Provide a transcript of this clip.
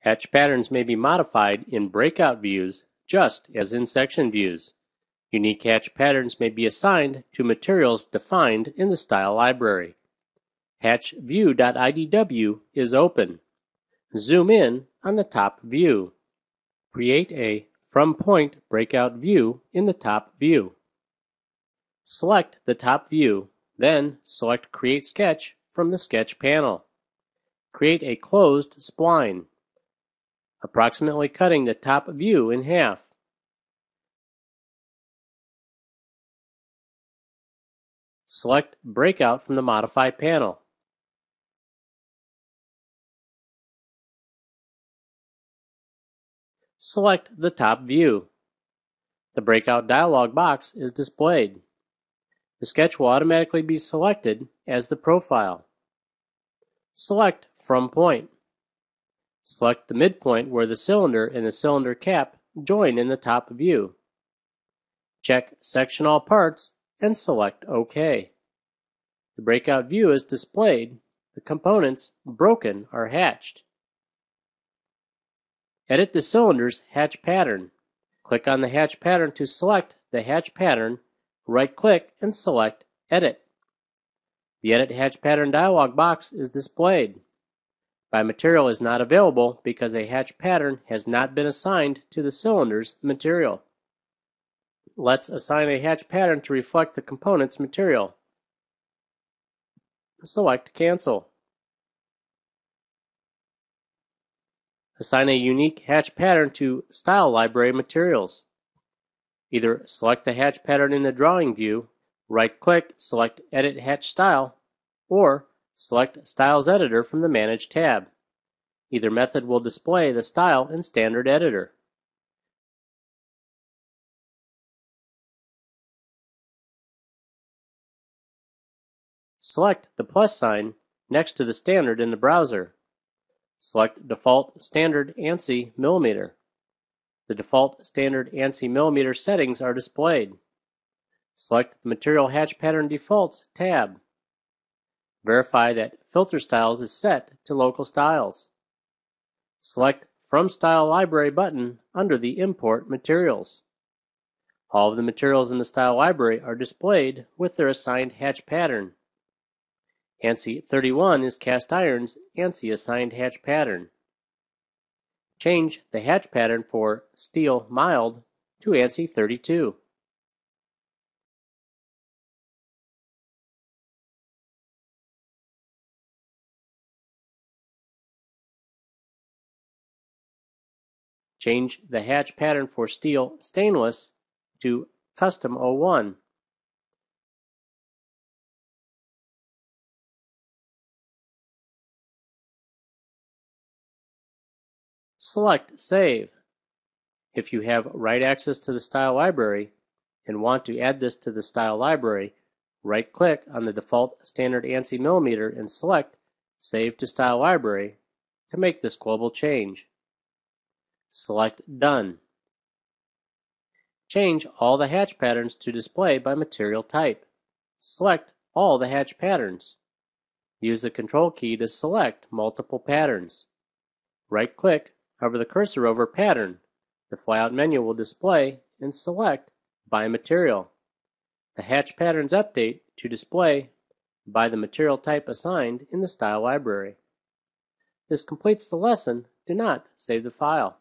Hatch patterns may be modified in breakout views just as in section views. Unique hatch patterns may be assigned to materials defined in the style library. Hatch HatchView.idw is open. Zoom in on the top view. Create a From Point breakout view in the top view. Select the top view, then select Create Sketch from the Sketch panel. Create a closed spline approximately cutting the top view in half. Select Breakout from the Modify panel. Select the top view. The Breakout dialog box is displayed. The sketch will automatically be selected as the profile. Select From Point. Select the midpoint where the cylinder and the cylinder cap join in the top view. Check Section All Parts and select OK. The breakout view is displayed. The components broken are hatched. Edit the cylinder's hatch pattern. Click on the hatch pattern to select the hatch pattern, right-click and select Edit. The Edit Hatch Pattern dialog box is displayed. By material is not available because a hatch pattern has not been assigned to the cylinder's material. Let's assign a hatch pattern to reflect the component's material. Select Cancel. Assign a unique hatch pattern to Style Library Materials. Either select the hatch pattern in the drawing view, right-click, select Edit Hatch Style, or Select Styles Editor from the Manage tab. Either method will display the Style and Standard Editor. Select the plus sign next to the standard in the browser. Select Default Standard ANSI Millimeter. The default standard ANSI millimeter settings are displayed. Select the Material Hatch Pattern Defaults tab. Verify that Filter Styles is set to Local Styles. Select From Style Library button under the Import Materials. All of the materials in the Style Library are displayed with their assigned hatch pattern. ANSI 31 is cast iron's ANSI assigned hatch pattern. Change the hatch pattern for steel mild to ANSI 32. Change the hatch pattern for steel stainless to Custom 01. Select Save. If you have write access to the style library and want to add this to the style library, right-click on the default standard ANSI millimeter and select Save to Style Library to make this global change. Select Done. Change all the hatch patterns to display by material type. Select all the hatch patterns. Use the Control key to select multiple patterns. Right-click, hover the cursor over Pattern. The flyout menu will display and select by material. The hatch patterns update to display by the material type assigned in the style library. This completes the lesson. Do not save the file.